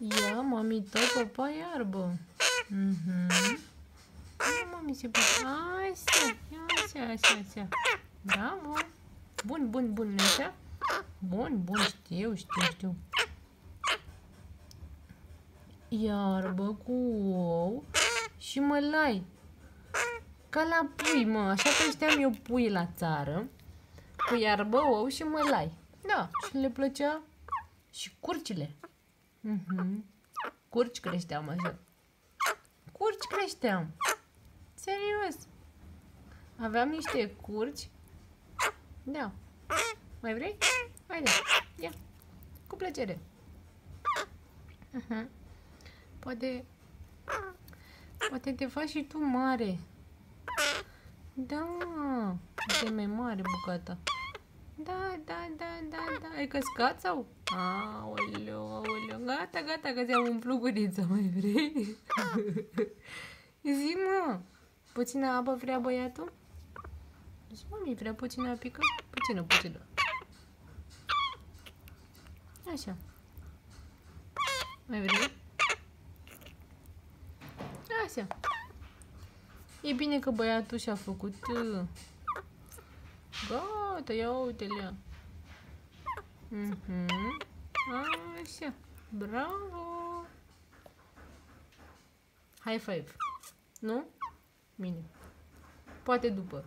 Ia, mami, tot popa iarbă. Mhm. Ia, mami, se popa. Așa, așa, așa, așa. Bravo. Bun, bun, bun, așa. Bun, bun, știu, știu, știu. Iarbă cu ou și mălai. Ca la pui, mă. Așa creșteam eu pui la țară. Cu iarbă, ou și mălai. Da, și le plăcea și curcile. Mhm. Curci creșteam așa. Curci creșteam. Serios. Aveam niște curci. Da. Mai vrei? Haide. Ia. Cu plăcere. Uh-huh. Poate... Poate te faci și tu mare. Da. Poate mai mare bucata. Da, da, da, da, da. Ai căscat sau? Aoleu, aoleu. Gata, gata, că ți-am umplut gurița, mai vrei? Zi, mă. Puțină apă vrea băiatul? Zi, mami, vrea puțină pică? Puțină, puțină. Așa. Mai vrei? Așa. E bine că băiatul și-a făcut... Uh, Gata, ia uite-le. Mhm. Așa. Bravo. High five. Nu? Bine. Poate după.